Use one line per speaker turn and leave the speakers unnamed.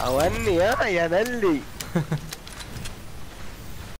أوني يا يا نلي